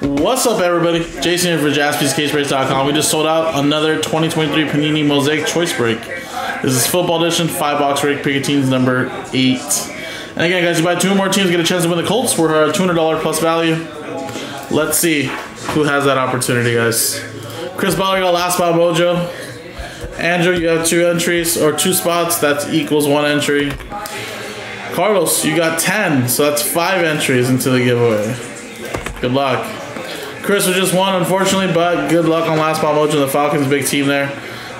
What's up, everybody? Jason here for JaspysCaseBreaks.com. We just sold out another 2023 Panini Mosaic Choice Break. This is Football Edition, five box break, pick number eight. And again, guys, you buy two more teams, get a chance to win the Colts. We're at $200 plus value. Let's see who has that opportunity, guys. Chris Butler got last spot mojo. Andrew, you have two entries or two spots. That equals one entry. Carlos, you got 10, so that's five entries into the giveaway. Good luck. Chris was just one, unfortunately, but good luck on last spot mojo. The Falcons, big team there.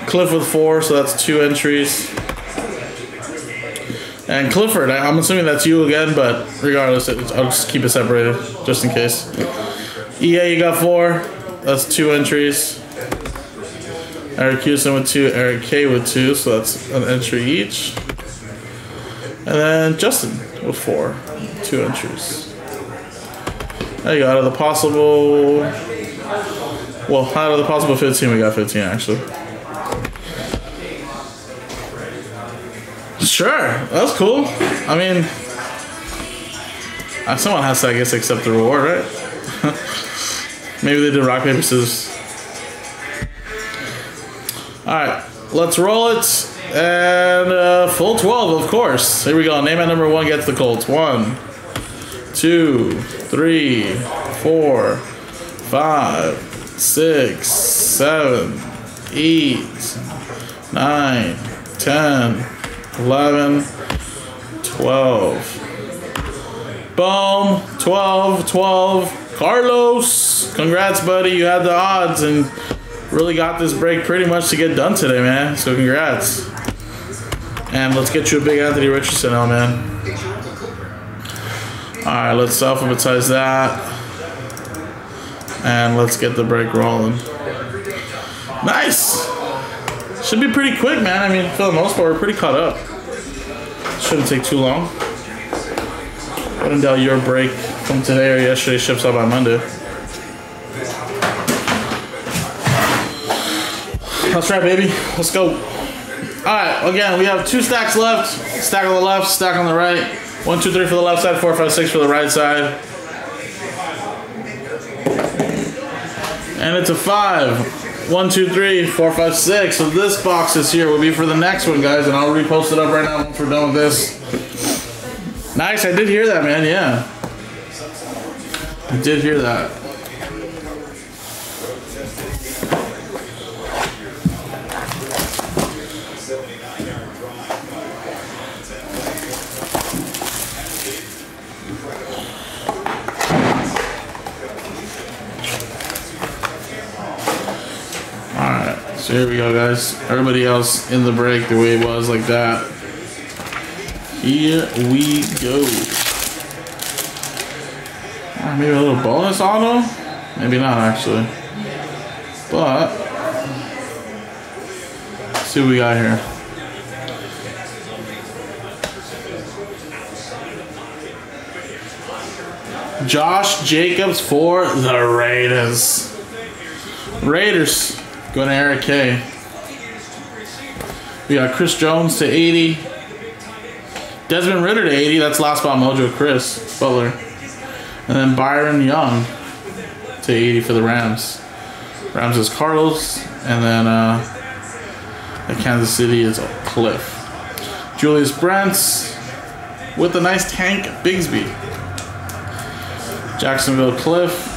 Cliff with four, so that's two entries. And Clifford, I'm assuming that's you again, but regardless, I'll just keep it separated just in case. EA, you got four. That's two entries. Eric Houston with two, Eric K with two, so that's an entry each. And then Justin with four, two entries. There you go, out of the possible, well, out of the possible 15, we got 15 actually. Sure, that's cool. I mean, uh, someone has to, I guess, accept the reward, right? Maybe they did rock, paper, scissors. Alright, let's roll it. And uh, full 12, of course. Here we go. Name at number one gets the Colts. One, two, three, four, five, six, seven, eight, nine, ten, eleven, twelve. Boom. 12, 12. Carlos, congrats, buddy. You had the odds and really got this break pretty much to get done today, man. So congrats. And let's get you a big Anthony Richardson now, man. Alright, let's alphabetize that. And let's get the break rolling. Nice! Should be pretty quick, man. I mean, for the most part, we're pretty caught up. Shouldn't take too long. In doubt your break from today or yesterday ships out by Monday. That's right, baby. Let's go. All right, again, we have two stacks left. Stack on the left, stack on the right. One, two, three for the left side, four, five, six for the right side. And it's a five. One, two, three, four, five, six. So this box is here will be for the next one, guys, and I'll repost it up right now once we're done with this. Nice, I did hear that, man, yeah. I did hear that. So here we go, guys. Everybody else in the break the way it was, like that. Here we go. Uh, maybe a little bonus auto? Maybe not, actually. But, see what we got here. Josh Jacobs for the Raiders. Raiders going to Eric K. We got Chris Jones to 80. Desmond Ridder to 80. That's last spot mojo Chris Butler. And then Byron Young to 80 for the Rams. Rams is Carlos. And then uh, Kansas City is Cliff. Julius Brents with a nice tank Bigsby. Jacksonville Cliff.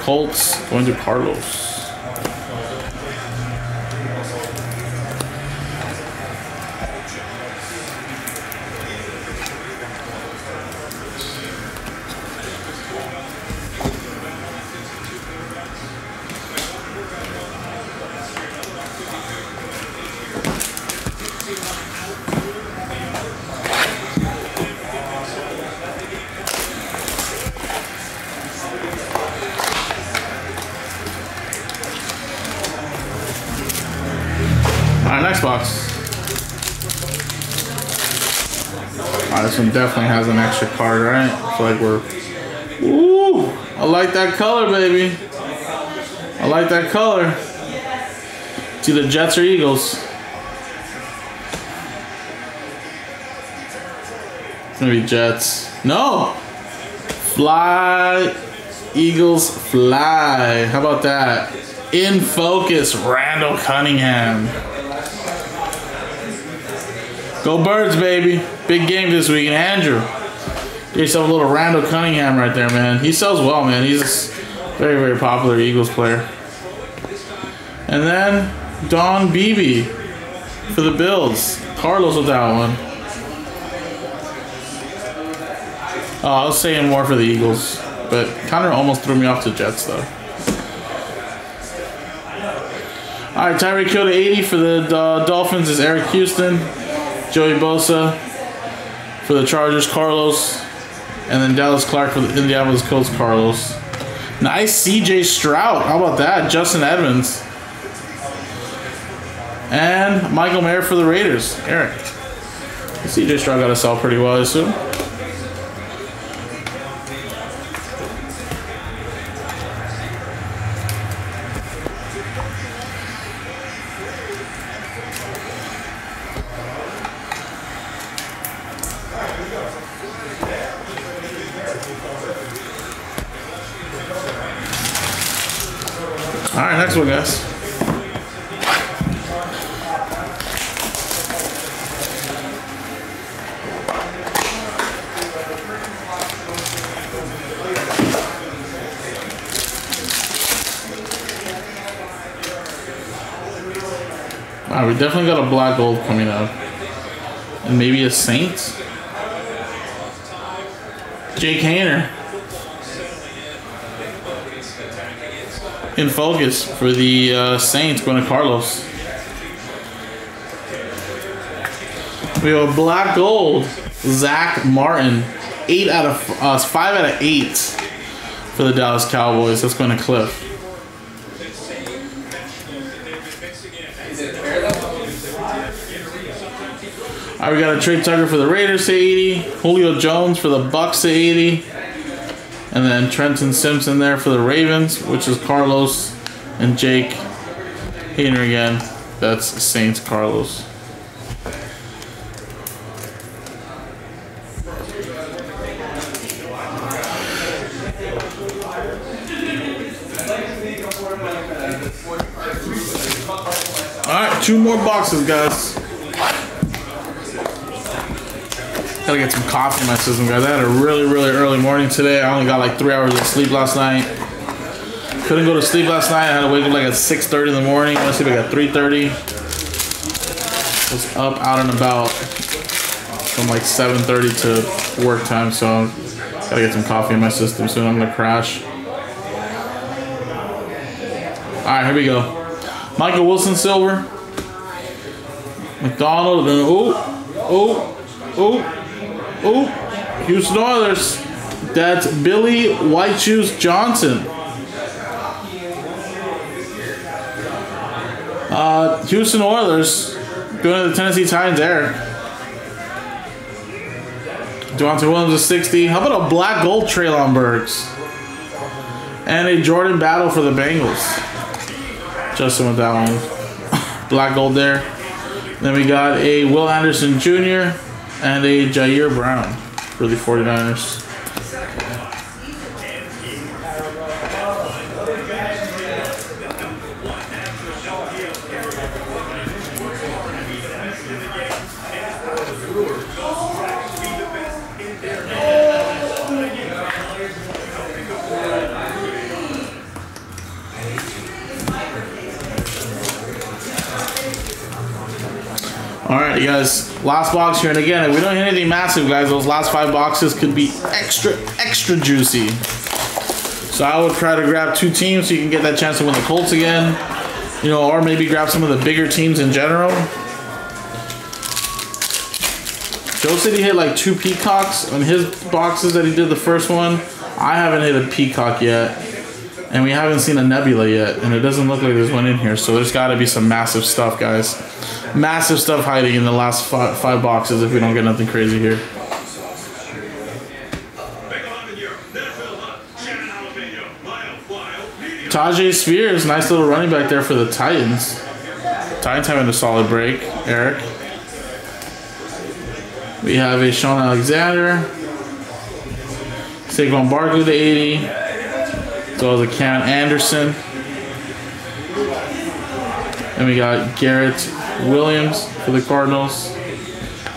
Colts going to Carlos. Definitely has an extra card, right? Feel like we're... Ooh! I like that color, baby. I like that color. It's either Jets or Eagles. It's gonna be Jets. No! Fly Eagles fly. How about that? In focus, Randall Cunningham. Go Birds, baby. Big game this week. And Andrew, get yourself a little Randall Cunningham right there, man. He sells well, man. He's very, very popular Eagles player. And then Don Beebe for the Bills. Carlos with that one. Oh, I was saying more for the Eagles, but Connor almost threw me off to Jets, though. All right, Tyreek Hill to 80 for the uh, Dolphins is Eric Houston. Joey Bosa for the Chargers, Carlos. And then Dallas Clark for the Indianapolis Colts, Carlos. Nice CJ Stroud. How about that? Justin Edmonds. And Michael Mayer for the Raiders. Eric. CJ Stroud got to sell pretty well, I assume. All right, next one, guys. All right, we definitely got a black gold coming up. And maybe a Saint. Jake Haener. in focus for the uh, Saints going to Carlos. We have a black gold, Zack Martin, eight out of uh, five out of eight for the Dallas Cowboys. That's going to Cliff. All right, we got a Tre Tucker for the Raiders to 80, Julio Jones for the Bucs to 80. And then Trenton Simpson there for the Ravens, which is Carlos and Jake Haener again. That's Saints Carlos. Alright, two more boxes, guys. Gotta get some coffee in my system, guys. I had a really, really early morning today. I only got like three hours of sleep last night. Couldn't go to sleep last night. I had to wake up like at 6.30 in the morning. Let's see if I got 3.30. Was up, out and about from like 7.30 to work time, so gotta get some coffee in my system soon. I'm gonna crash. Alright, here we go. Michael Wilson Silver. McDonald, then oh, oh, oh, oh, Houston Oilers. That's Billy White Shoes Johnson. Uh, Houston Oilers going to the Tennessee Titans, Eric. Devontae Williams is 60. How about a black gold Treylon Burks? And a Jordan Battle for the Bengals. Justin with that one. Black gold there. Then we got a Will Anderson Jr. and a Ji'Ayir Brown for the 49ers. All right, you guys. Last box here, and again, if we don't hit anything massive, guys, those last five boxes could be extra, extra juicy. So I would try to grab two teams so you can get that chance to win the Colts again, you know, or maybe grab some of the bigger teams in general. Joe said he hit like two peacocks on his boxes that he did the first one. I haven't hit a peacock yet. And we haven't seen a nebula yet, and it doesn't look like there's one in here. So there's got to be some massive stuff, guys. Massive stuff hiding in the last five, five boxes if we don't get nothing crazy here. Tyjae Spears, nice little running back there for the Titans. Titans having a solid break. Eric. We have a Shaun Alexander. Saquon Barkley to 80. So the Cam Anderson. And we got Garrett Williams for the Cardinals.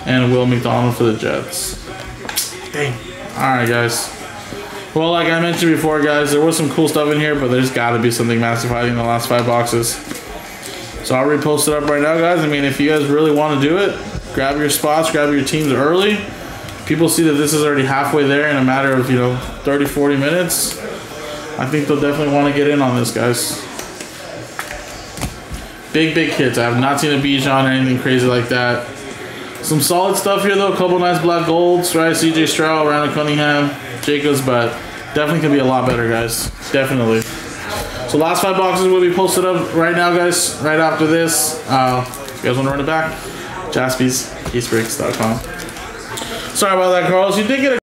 And Will McDonald for the Jets. Dang. Alright, guys. Well, like I mentioned before, guys, there was some cool stuff in here, but there's got to be something massive hiding in the last five boxes. So I'll repost it up right now, guys. I mean, if you guys really want to do it, grab your spots, grab your teams early. People see that this is already halfway there in a matter of, you know, 30, 40 minutes. I think they'll definitely want to get in on this, guys. Big, big hits. I have not seen a Bijan or anything crazy like that. Some solid stuff here, though. A couple nice black golds, right? CJ Stroud, Randall Cunningham, Jacobs, but definitely could be a lot better, guys. Definitely. So last five boxes will be posted up right now, guys. Right after this. Uh, if you guys want to run it back, jaspyscasebreaks.com. Sorry about that, Carlos. You did get a